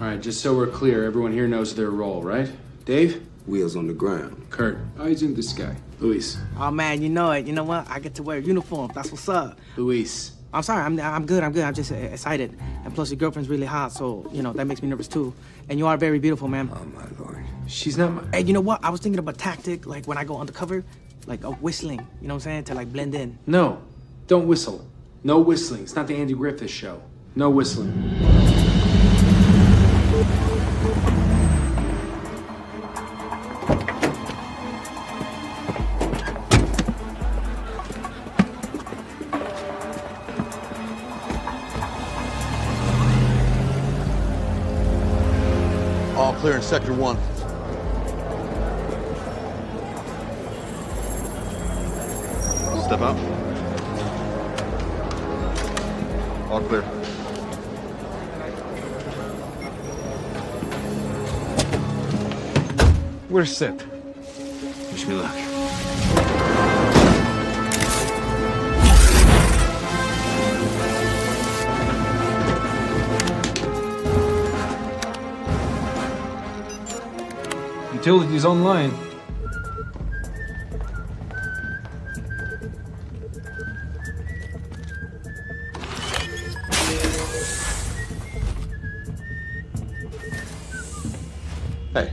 All right, just so we're clear, everyone here knows their role, right? Dave? Wheels on the ground. Kurt? Eyes in the sky. Luis? Oh man, you know it. You know what? I get to wear a uniform. That's what's up. Luis? I'm sorry. I'm I'm good. I'm good. I'm just uh, excited. And plus, your girlfriend's really hot, so you know that makes me nervous too. And you are very beautiful, ma'am. Oh my lord. She's not my... Hey, you know what? I was thinking of a tactic, like when I go undercover, like a whistling. You know what I'm saying? To like blend in. No, don't whistle. No whistling. It's not the Andy Griffith show. No whistling. All clear in Sector 1. Step out. All clear. We're set. Wish me luck. Utilities online. Hey,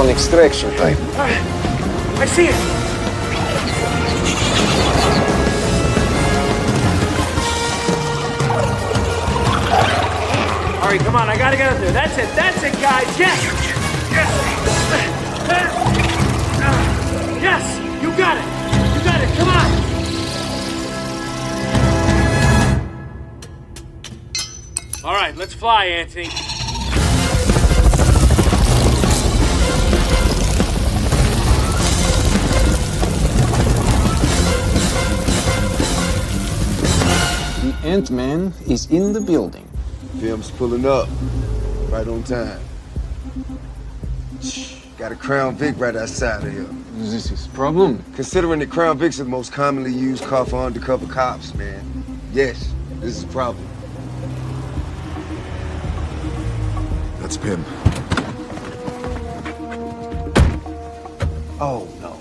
on extraction time. I see it. All right, come on. I gotta get up there. That's it. That's it, guys. Yes. Yes. Yes. You got it. You got it. Come on. All right, let's fly, Anthony. Ant-Man is in the building. Pym's pulling up. Right on time. Got a Crown Vic right outside of here. This is a problem. Considering the Crown Vics are the most commonly used car for undercover cops, man. Yes, this is a problem. That's Pym. Oh, no.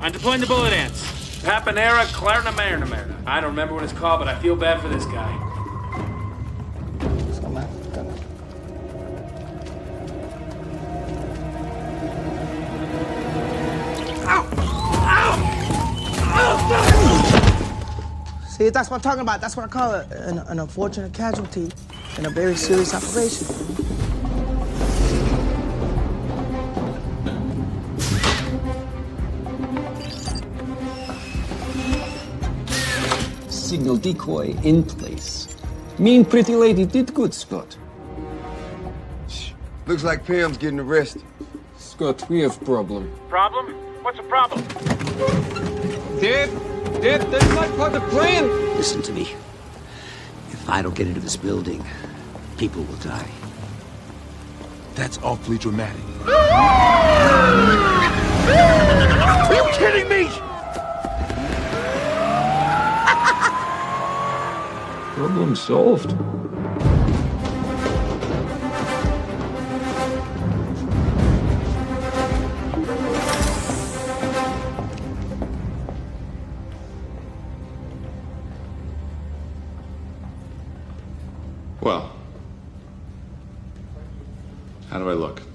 I'm deploying the bullet ants. Papanera Clarnamarinamarina. I don't remember what it's called, but I feel bad for this guy. See, that's what I'm talking about. That's what I call it, an, an unfortunate casualty in a very serious operation. Signal decoy in place. Mean pretty lady did good, Scott. Looks like Pym's getting arrested. Scott, we have a problem. Problem? What's the problem? Dad, Dad, that's not part of the plan. Listen to me. If I don't get into this building, people will die. That's awfully dramatic. problem solved. Well, how do I look?